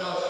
Čas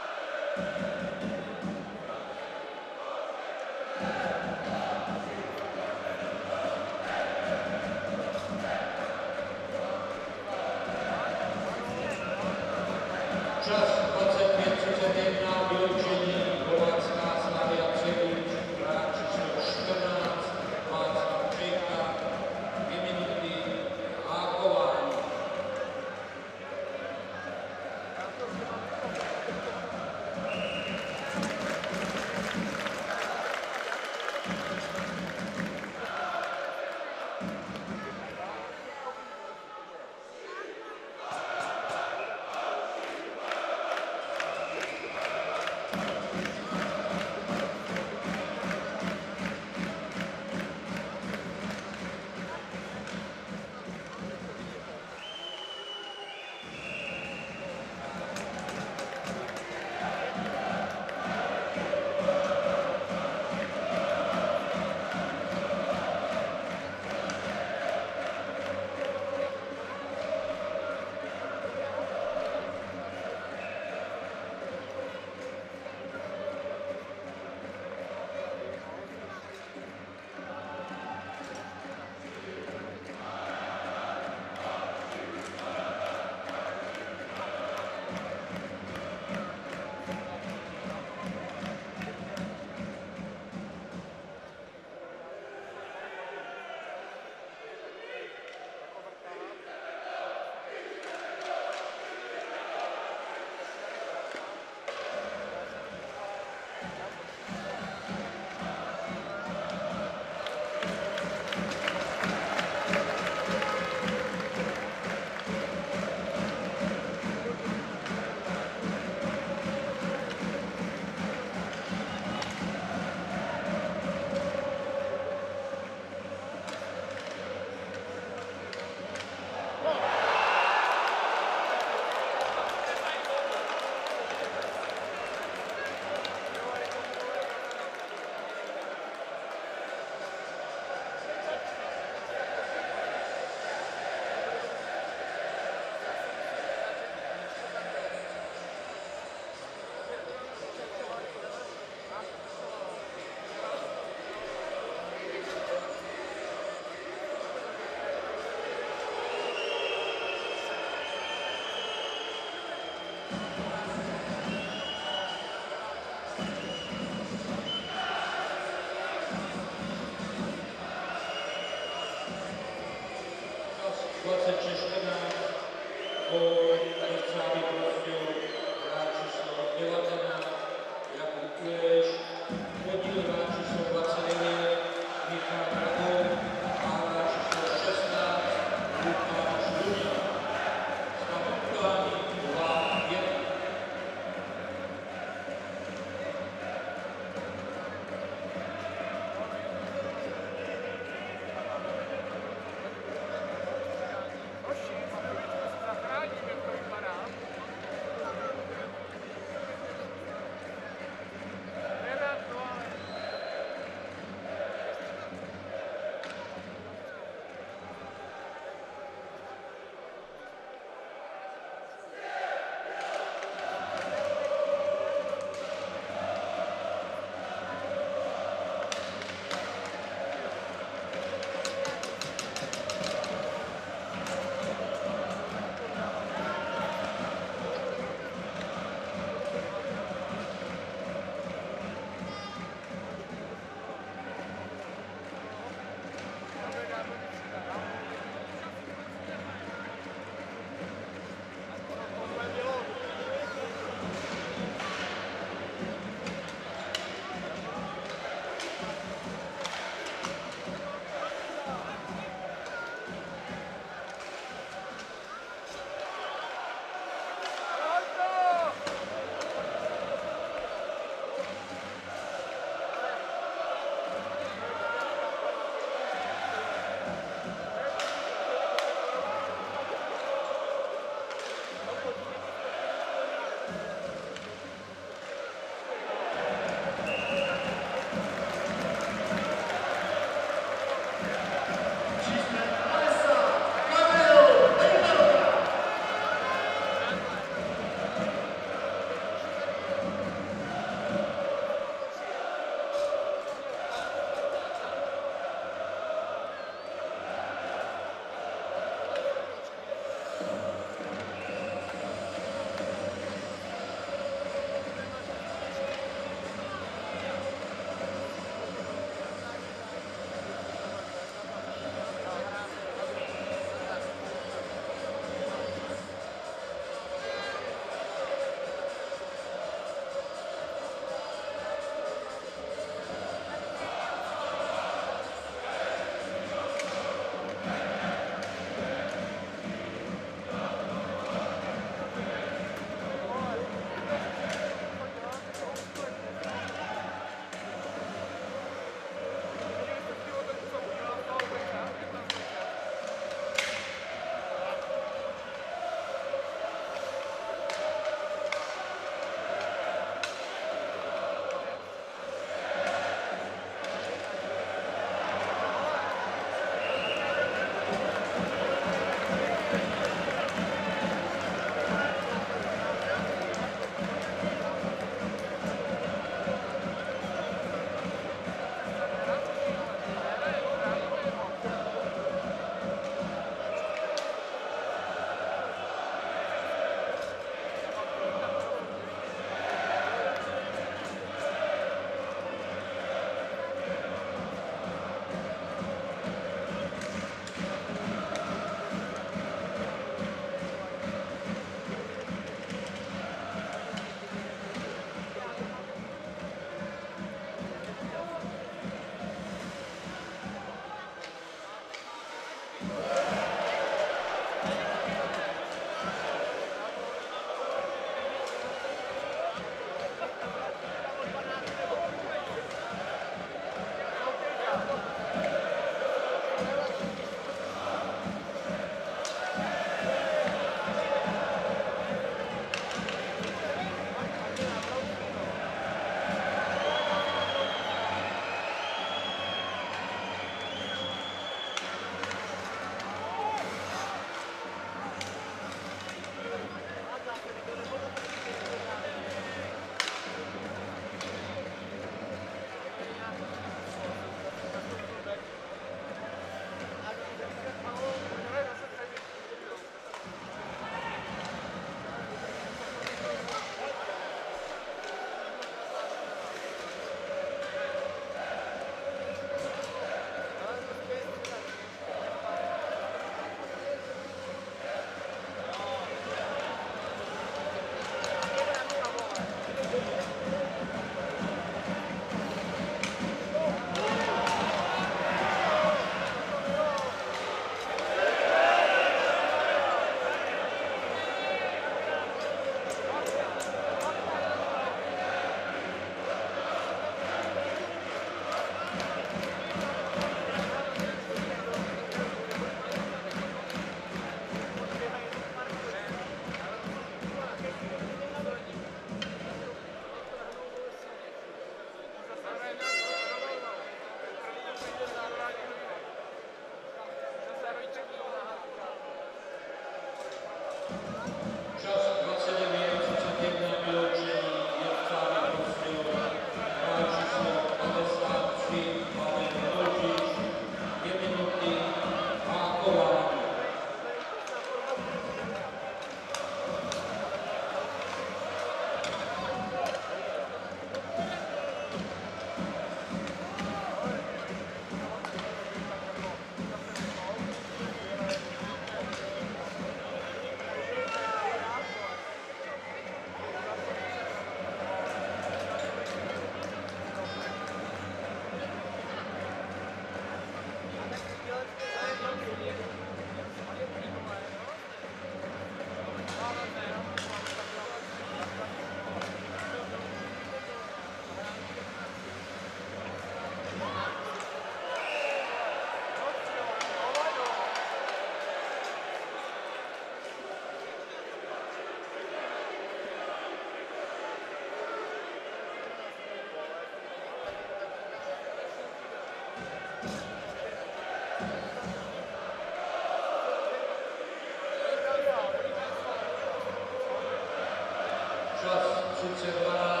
주체와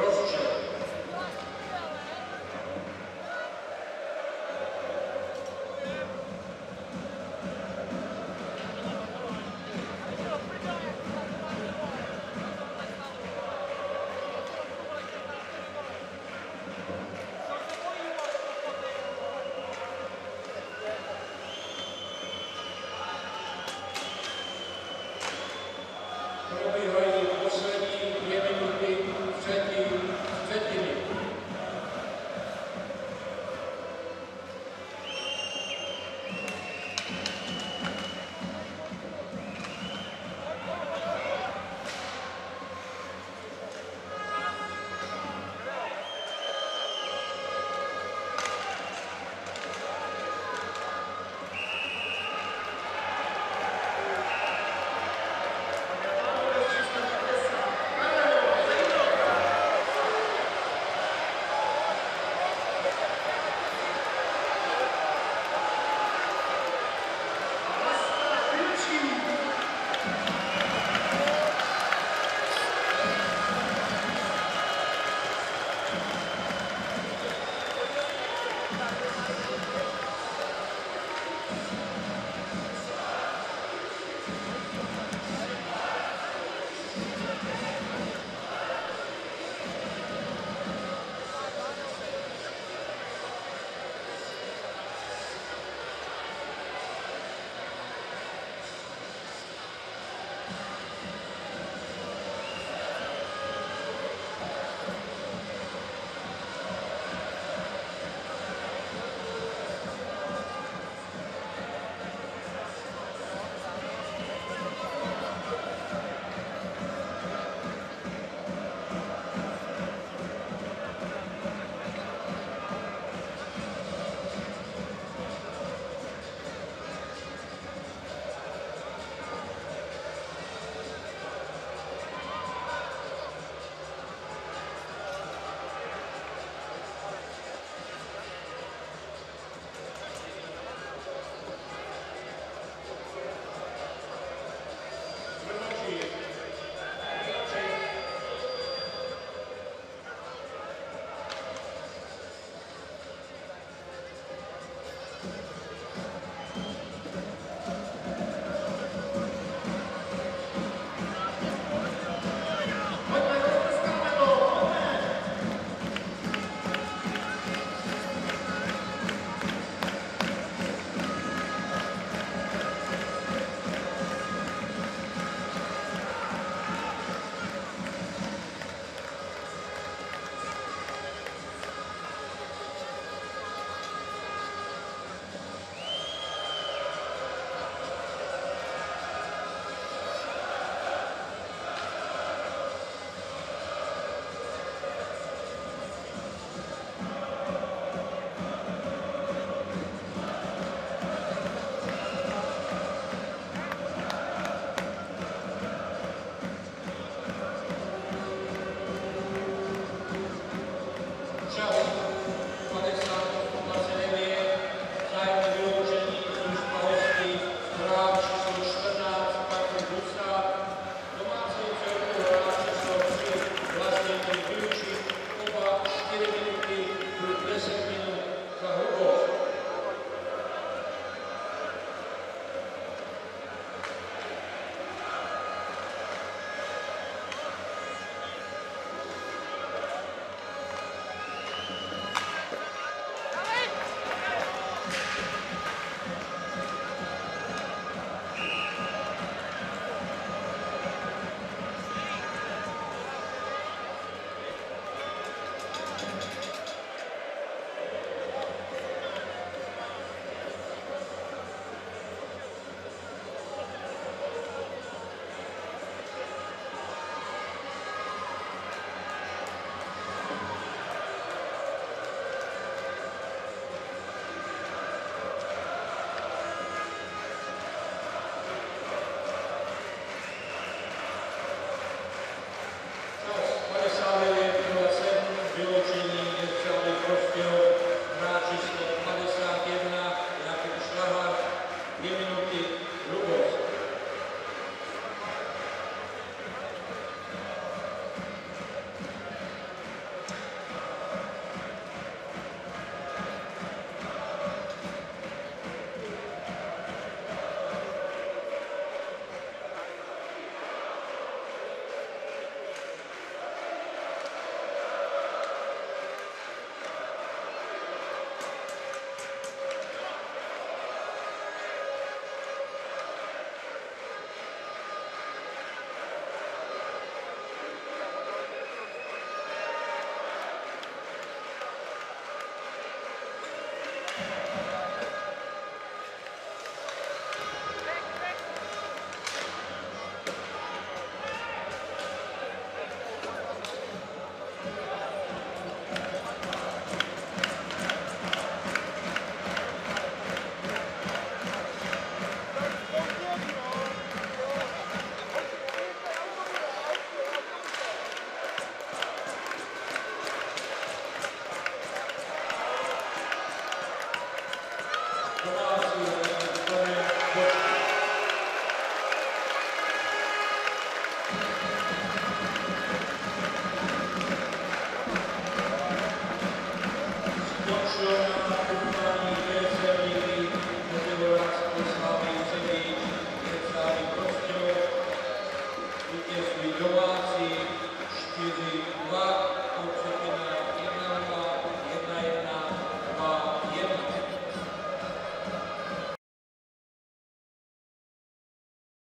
rozczar